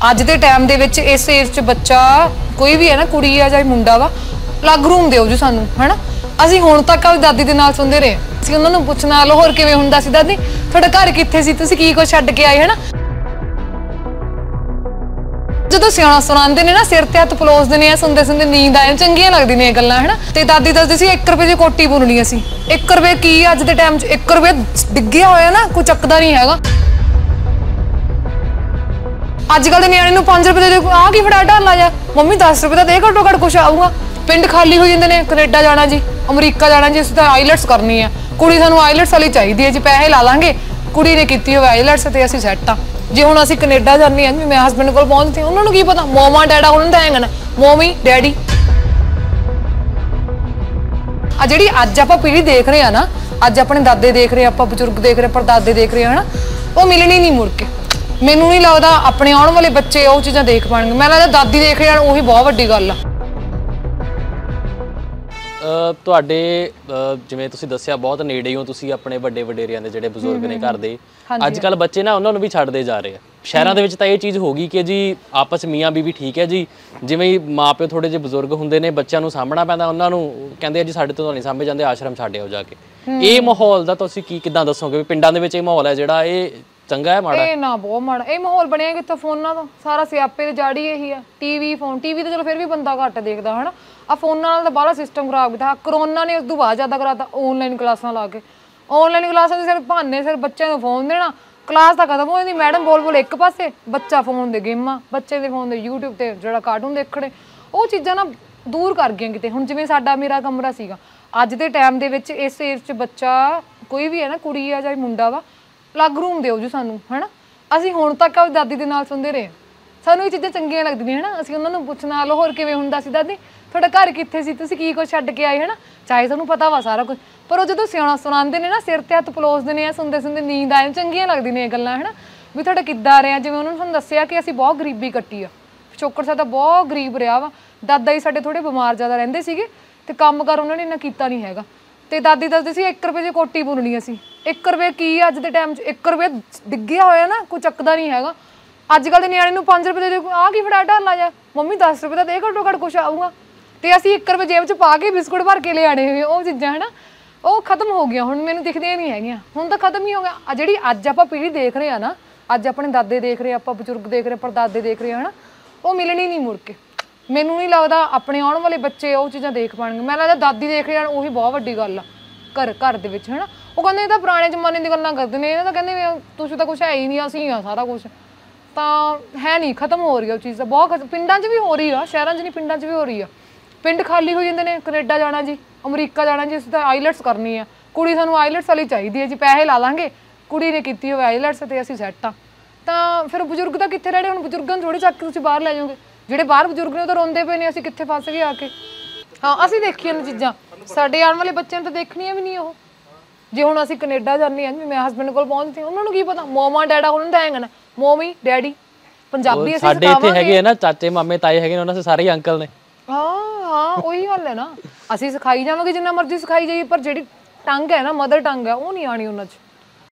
ਅੱਜ ਦੇ ਟਾਈਮ ਦੇ ਵਿੱਚ ਇਸ ਏਜ 'ਚ ਬੱਚਾ ਕੋਈ ਵੀ ਹੈ ਨਾ, ਕੁੜੀ ਆ ਜਾਂ ਮੁੰਡਾ ਵਾ ਲੱਗ ਰੂਮ ਦਿਓ ਜੀ ਸਾਨੂੰ, ਹੈਨਾ? ਅਸੀਂ ਹੁਣ ਤੱਕ ਆਪਣੀ ਦਾਦੀ ਦੇ ਨਾਲ ਸੁਣਦੇ ਰਹੇ ਅਸੀਂ ਉਹਨਾਂ ਨੂੰ ਪੁੱਛਣਾ ਲਾਹੌਰ ਕਿਵੇਂ ਹੁੰਦਾ ਸੀ ਦਾਦੀ? ਤੁਹਾਡਾ ਘਰ ਕਿੱਥੇ ਸੀ? ਤੁਸੀਂ ਕੀ ਕੁਛ ਛੱਡ ਕੇ ਆਏ, ਹੈਨਾ? ਜਦੋਂ ਸਿਆਣਾ ਸੁਣਾਉਂਦੇ ਨੇ ਨਾ, ਸਿਰ ਤੇ ਹੱਥ ਪਲੋਸਦੇ ਨੇ ਆ ਸੁਣਦੇ ਸੁਣਦੇ ਨੀਂਦ ਆਏ, ਚੰਗੀਆਂ ਲੱਗਦੀਆਂ ਨੇ ਇਹ ਗੱਲਾਂ, ਹਨਾ? ਤੇ ਦਾਦੀ ਦੱਸਦੀ ਸੀ 1 ਰੁਪਏ ਦੀ ਕੋਟੀ ਬੁਣਨੀ ਅਸੀਂ। 1 ਰੁਪਏ ਕੀ ਅੱਜ ਦੇ ਟਾਈਮ 'ਚ? 1 ਰੁਪਏ ਡਿੱਗਿਆ ਹੋਇਆ ਨਾ, ਕੋਈ ਚੱਕਦਾ ਨਹੀਂ ਹੈਗਾ। ਅੱਜ ਕੱਲ ਦੇ ਨਿਆਣੇ ਨੂੰ 5 ਰੁਪਏ ਦੇ ਆ ਕੀ ਫੜਾ ਢਾਲਾ ਜਾ ਮੰਮੀ 10 ਰੁਪਏ ਦਾ ਦੇ, ਘੱਟੋ ਘੱਟ ਕੁਛ ਆਊਗਾ। ਪਿੰਡ ਖਾਲੀ ਹੋ ਜਾਂਦੇ ਨੇ, ਕੈਨੇਡਾ ਜਾਣਾ ਜੀ, ਅਮਰੀਕਾ ਜਾਣਾ ਜੀ, ਅਸੀਂ ਤਾਂ ਆਈਲੈਟਸ ਕਰਨੀ ਆ। ਕੁੜੀ ਸਾਨੂੰ ਆਈਲੈਟਸ ਵਾਲੀ ਚਾਹੀਦੀ ਹੈ ਜੀ, ਪੈਸੇ ਲਾ ਲਾਂਗੇ। ਕੁੜੀ ਨੇ ਕੀਤੀ ਹੋਵੇ ਆਈਲੈਟਸ ਤੇ ਅਸੀਂ ਸੈੱਟ ਆ। ਜੇ ਹੁਣ ਅਸੀਂ ਕੈਨੇਡਾ ਜਾਂਦੇ ਹਾਂ ਜੀ, ਮੈਂ ਹਸਬੰਡ ਕੋਲ ਪਹੁੰਚਦੀ ਉਹਨਾਂ ਨੂੰ ਕੀ ਪਤਾ? ਮੋਮਾ, ਡੈਡਾ, ਉਹਨਾਂ ਦਾ ਹੈਗਾ ਨਾ ਮੋਮੀ, ਡੈਡੀ। ਆ ਜਿਹੜੀ ਅੱਜ ਆਪਾਂ ਪੀੜ੍ਹੀ ਦੇਖ ਰਹੇ ਆ ਨਾ, ਅੱਜ ਆਪਣੇ ਦਾਦੇ ਦੇਖ ਰਹੇ ਆਪਾਂ ਬਜ਼ੁਰਗ ਦੇਖ ਰਹੇ ਪਰਦਾਦੇ ਦੇਖ ਰਹੇ ਆ, ਹਨਾ, ਉਹ ਮਿਲਣੀ ਨਹੀਂ ਮੁੜ ਕੇ। ਮੈਨੂੰ ਨਹੀਂ ਲੱਗਦਾ ਆਪਣੇ ਆਉਣ ਵਾਲੇ ਬੱਚੇ ਉਹ ਚੀਜ਼ਾਂ ਦੇਖ ਪਾਣਗੇ। ਮੈਨੂੰ ਲੱਗਦਾ ਦਾਦੀ ਦੇਖ ਆ ਉਹੀ ਬਹੁਤ ਵੱਡੀ ਗੱਲ ਆ। ਤੁਹਾਡੇ ਜਿਵੇਂ ਤੁਸੀਂ ਦੱਸਿਆ ਬਹੁਤ ਨੇੜੇ ਹੋ ਤੁਸੀਂ ਆਪਣੇ ਵੱਡੇ ਵਡੇਰਿਆਂ ਦੇ ਜਿਹੜੇ ਬਜ਼ੁਰਗ ਨੇ ਘਰ ਦੇ। ਅੱਜ ਕੱਲ ਬੱਚੇ ਨਾ ਉਹਨਾਂ ਨੂੰ ਵੀ ਛੱਡਦੇ ਜਾ ਰਹੇ ਆ। ਸ਼ਹਿਰਾਂ ਦੇ ਵਿੱਚ ਤਾਂ ਇਹ ਚੀਜ਼ ਹੋ ਗਈ ਕਿ ਜੀ ਆਪਸ ਮੀਆਂ ਬੀਵੀ ਠੀਕ ਹੈ ਜੀ। ਜਿਵੇਂ ਹੀ ਮਾਪਿਓ ਥੋੜੇ ਜਿਹੇ ਬਜ਼ੁਰਗ ਹੁੰਦੇ ਨੇ ਬੱਚਿਆਂ ਨੂੰ ਸਾਂਭਣਾ ਪੈਂਦਾ ਉਹਨਾਂ ਨੂੰ ਕਹਿੰਦੇ ਆ ਜੀ ਸਾਡੇ ਤੋਂ ਨਹੀਂ ਸਾਂਭੇ ਜਾਂਦੇ ਆਸ਼ਰਮ ਛੱਡਿਓ ਜਾ ਕੇ। ਇਹ ਮਾਹੌਲ ਦਾ ਤੁਸੀਂ ਕੀ ਕਿਦਾਂ ਦੱਸੋਗੇ ਵੀ ਪਿੰਡਾਂ ਦੇ ਵਿੱਚ ਇਹ ਮਾਹੌਲ ਹੈ ਜਿਹੜਾ ਇਹ ਚੰਗਾ ਹੈ ਮਾੜਾ? ਇਹ ਨਾ ਬਹੁਤ ਮਾੜਾ। ਇਹ ਮਾਹੌਲ ਬਣਿਆ ਕਿੱਥੋਂ ਫੋਨਾਂ ਤੋਂ ਸਾਰਾ ਸਿਆਪੇ ਤੇ ਜਾੜੀ ਇਹੀ ਆ। ਟੀਵੀ ਫੋਨ ਟੀਵੀ ਤੇ ਚਲੋ ਫਿਰ ਵੀ ਬੰਦਾ ਘੱਟ ਦੇਖਦਾ, ਹਨਾ? ਆ ਫੋਨਾਂ ਨਾਲ ਤਾਂ ਬਾਹਲਾ ਸਿਸਟਮ ਖਰਾਬ ਕੀਤਾ। ਕਰੋਨਾ ਨੇ ਉਸ ਤੋਂ ਬਾਅਦ ਜ਼ਿਆਦਾ ਕਰਾਤਾ ਆਨਲਾਈਨ ਕਲਾਸਾਂ ਲਾ ਕੇ। ਆਨਲਾਈਨ ਕਲਾਸਾਂ ਦੇ ਸਿਰ ਬਹਾਨੇ ਸਿਰ ਬੱਚਿਆਂ ਨੂੰ ਫੋਨ ਦੇਣਾ। ਕਲਾਸ ਤਾਂ ਖਤਮ ਹੋ ਜਾਂਦੀ। ਮੈਡਮ ਬੋਲ ਬੋਲ ਇੱਕ ਪਾਸੇ, ਬੱਚਾ ਫੋਨ ਦੇ ਗੇਮਾਂ, ਬੱਚੇ ਦੇ ਫੋਨ ਦੇ YouTube ਤੇ ਜਿਹੜਾ ਕਾਰਟੂਨ ਦੇਖਣੇ। ਉਹ ਚੀਜ਼ਾਂ ਨਾ ਦੂਰ ਕਰ ਗਈਆਂ ਕਿਤੇ। ਹੁਣ ਜਿਵੇਂ ਸਾਡਾ ਮੇਰਾ ਕਮਰਾ ਸੀਗਾ। ਅੱਜ ਦੇ ਟਾਈਮ ਦੇ ਵਿੱਚ ਇਸ ਏਜ 'ਚ ਬੱਚਾ ਕੋਈ ਵੀ ਹੈ ਨਾ, ਕੁੜੀ ਆ ਜਾਂ ਮੁੰਡਾ ਵਾ ਅਲੱਗ ਰੂਮ ਦਿਓ ਜੀ ਸਾਨੂੰ, ਹੈਨਾ? ਅਸੀਂ ਹੁਣ ਤੱਕ ਆਪਣੀ ਦਾਦੀ ਦੇ ਨਾਲ ਸੁਣਦੇ ਰਹੇ ਹਾਂ। ਸਾਨੂੰ ਇਹ ਚੀਜ਼ਾਂ ਚੰਗੀਆਂ ਲੱਗਦੀਆਂ, ਹਨਾ? ਅਸੀਂ ਉਹਨਾਂ ਨੂੰ ਪੁੱਛਣਾ ਲਾਹੌਰ ਕਿਵੇਂ ਹੁੰਦਾ ਸੀ ਦਾਦੀ? ਤੁਹਾਡਾ ਘਰ ਕਿੱਥੇ ਸੀ? ਤੁਸੀਂ ਕੀ ਕੁਛ ਛੱਡ ਕੇ ਆਏ, ਹਨਾ? ਚਾਹੇ ਤੁਹਾਨੂੰ ਪਤਾ ਵਾ ਸਾਰਾ ਕੁਝ ਪਰ ਉਹ ਜਦੋਂ ਸਿਆਣਾ ਸੁਣਾਉਂਦੇ ਨੇ ਨਾ, ਸਿਰ ਤੇ ਹੱਥ ਪਲੋਸਦੇ ਨੇ ਆ ਸੁਣਦੇ ਸੁਣਦੇ ਨੀਂਦ ਆਏ, ਚੰਗੀਆਂ ਲੱਗਦੀਆਂ ਨੇ ਇਹ ਗੱਲਾਂ, ਹਨਾ? ਵੀ ਤੁਹਾਡਾ ਕਿੱਦਾਂ ਰਿਹਾ? ਜਿਵੇਂ ਉਹਨਾਂ ਨੇ ਸਾਨੂੰ ਦੱਸਿਆ ਕਿ ਅਸੀਂ ਬਹੁਤ ਗਰੀਬੀ ਕੱਟੀ ਆ। ਚੋਕਰ ਸਾਡਾ ਬਹੁਤ ਗਰੀਬ ਰਿਹਾ ਵਾ। ਦਾਦਾ ਜੀ ਸਾਡੇ ਥੋੜੇ ਬਿਮਾਰ ਜ਼ਿਆਦਾ ਰਹਿੰਦੇ ਸੀਗੇ ਤੇ ਕੰਮ ਕਰ ਉਹਨਾਂ ਨੇ ਇੰਨਾ ਕੀਤਾ ਨਹੀਂ ਹੈਗਾ। ਤੇ ਦਾਦੀ ਦੱਸਦੀ ਸੀ 1 ਰੁਪਏ ਦੀ ਕੋਟੀ ਬੁਣਨੀ ਅਸੀਂ। 1 ਰੁਪਏ ਕੀ ਅੱਜ ਦੇ ਟਾਈਮ 'ਚ? 1 ਰੁਪਏ ਡਿੱਗਿਆ ਹੋਇਆ ਨਾ ਕੋਈ ਚੱਕਦਾ ਨਹੀਂ ਹੈਗਾ। ਅੱਜ ਕੱਲ ਦੇ ਨਿਆਣੇ ਨੂੰ 5 ਰੁਪਏ ਦੇ ਆ ਕੀ ਫੜਾ ਢਾਲਾ ਜਾ ਮੰਮੀ 10 ਰੁਪਏ ਦਾ ਦੇ ਘੱਟੋ ਘੱਟ ਕੁਛ ਆਊਗਾ। ਤੇ ਅਸੀਂ 1 ਰੁਪਏ ਜੇਬ 'ਚ ਪਾ ਕੇ ਬਿਸਕੁਟ ਭਰ ਕੇ ਲਿਆਣੇ ਹੋਏ ਉਹ ਚੀਜ਼ਾਂ ਹਨਾ ਉਹ ਖਤਮ ਹੋ ਗਈਆਂ ਹੁਣ ਮੈਨੂੰ ਦਿਖਦੀਆਂ ਨਹੀਂ ਹੈਗੀਆਂ। ਹੁਣ ਤਾਂ ਖਤਮ ਹੀ ਹੋ ਗਿਆ। ਆ ਜਿਹੜੀ ਅੱਜ ਆਪਾਂ ਪੀੜ੍ਹੀ ਦੇਖ ਰਹੇ ਆ ਨਾ ਅੱਜ ਆਪਣੇ ਦਾਦੇ ਦੇਖ ਰਹੇ ਆਪਾਂ ਬਜ਼ੁਰਗ ਦੇਖ ਰਹੇ ਆ, ਪਰਦਾਦੇ ਦੇਖ ਰਹੇ ਆ ਹਨਾ ਉਹ ਮਿਲਣੀ ਨਹੀਂ ਮੁੜ ਕੇ। ਮੈਨੂੰ ਨਹੀਂ ਲੱਗਦਾ ਆਪਣੇ ਆਉਣ ਵਾਲੇ ਬੱਚੇ ਉਹ ਚੀਜ਼ਾਂ ਦੇਖ ਪਾਣਗੇ। ਮੈਨੂੰ ਲੱਗਦਾ ਦਾਦੀ ਦੇਖ ਰਹੇ ਹਨ ਉਹੀ ਬਹੁਤ ਵੱਡੀ ਗੱਲ ਆ। ਘਰ ਘਰ ਦੇ ਵਿੱਚ ਹਨਾ ਉਹ ਕਹਿੰਦੇ ਇਹ ਤਾਂ ਪੁਰਾਣੇ ਜ਼ਮਾਨੇ ਦੀ ਗੱਲਾਂ ਕਰਦੇ ਨੇ ਇਹਨਾਂ ਤਾਂ ਕਹਿੰਦੇ ਵੀ ਤੁਸੀਂ ਤਾਂ ਕੁਝ ਹੈ ਹੀ ਨਹੀਂ, ਅਸੀਂ ਆ ਸਾਰਾ ਕੁਝ ਤਾਂ ਹੈ ਨਹੀਂ, ਖਤਮ ਹੋ ਰਹੀ ਆ ਉਹ ਚੀਜ਼ ਤਾਂ, ਬਹੁਤ ਖਤਮ- ਪਿੰਡਾਂ 'ਚ ਵੀ ਹੋ ਰਹੀ ਆ, ਸ਼ਹਿਰਾਂ 'ਚ ਨਹੀਂ, ਪਿੰਡਾਂ 'ਚ ਵੀ ਹੋ ਰਹੀ ਆ। ਪਿੰਡ ਖਾਲੀ ਹੋ ਜਾਂਦੇ ਨੇ, ਕੈਨੇਡਾ ਜਾਣਾ ਜੀ, ਅਮਰੀਕਾ ਜਾਣਾ ਜੀ, ਅਸੀਂ ਤਾਂ ਆਈਲੈਟਸ ਕਰਨੀ ਆ। ਕੁੜੀ ਸਾਨੂੰ ਆਈਲੈਟਸ ਵਾਲੀ ਚਾਹੀਦੀ ਹੈ ਜੀ, ਪੈਸੇ ਲਾ ਲਾਂਗੇ। ਕੁੜੀ ਨੇ ਕੀਤੀ ਹੋਵੇ ਆਈਲੈਟਸ ਤੇ ਅਸੀਂ ਸੈੱਟ ਆ। ਤਾਂ ਫਿਰ ਬਜ਼ੁਰਗ ਤਾਂ ਕਿੱਥੇ ਰਹਿਣੇ ਹੁਣ ਬਜ਼ੁਰਗਾਂ ਨੂੰ ਥੋੜੀ ਚੱਕ ਕੇ ਤੁਸੀਂ ਬਾਹਰ ਲੈ ਜਾਓਗੇ। ਜਿਹੜੇ ਬਾਹਰ ਬਜ਼ੁਰਗ ਨੇ ਉਹ ਤਾਂ ਰੋਂਦੇ ਪਏ ਨੇ, ਅਸੀਂ ਕਿੱਥੇ ਫਸ ਗਏ ਆ ਕੇ। ਹਾਂ, ਅਸੀਂ ਦੇਖੀਆਂ ਨੇ ਚੀਜ਼ਾਂ। ਸਾਡੇ ਆਉਣ ਵਾਲੇ ਬੱਚਿਆਂ ਨੂੰ ਤਾਂ ਦੇਖਣੀਆਂ ਵੀ ਨਹੀਂ ਉਹ। ਜੇ ਹੁਣ ਅਸੀਂ ਕੈਨੇਡਾ ਜਾਂਦੇ ਹਾਂ ਮੈਂ ਹਸਬੰਡ ਕੋਲ ਪਹੁੰਚਦੀ ਹਾਂ ਉਹਨਾਂ ਨੂੰ ਕੀ ਪਤਾ? ਮੋਮਾ ਡੈਡਾ ਉਹਨਾਂ ਦਾ ਹੈਗਾ ਨਾ ਮੋਮੀ ਡੈਡੀ ਪੰਜਾਬੀ ਅਸੀਂ ਸਾਡੇ ਇੱਥੇ ਹੈਗੇ ਆ ਨਾ ਚਾਚੇ ਮਾਮੇ ਤਾਏ ਹੈਗੇ ਨੇ ਉਹਨਾਂ ਦੇ ਸਾਰੇ ਹੀ ਅੰਕਲ ਨੇ। ਹਾਂ ਹਾਂ ਉਹੀ ਗੱਲ ਹੈ ਨਾ। ਅਸੀਂ ਸਿਖਾਈ ਜਾਵਾਂਗੇ ਜਿੰਨਾ ਮਰਜ਼ੀ ਸਿਖਾਈ ਜਾਈਏ ਪਰ ਜਿਹੜੀ ਟੰਗ ਹੈ ਨਾ ਮਦਰ ਟੰਗ ਹੈ ਉਹ ਨਹੀਂ ਆਣੀ ਉਹਨਾਂ 'ਚ।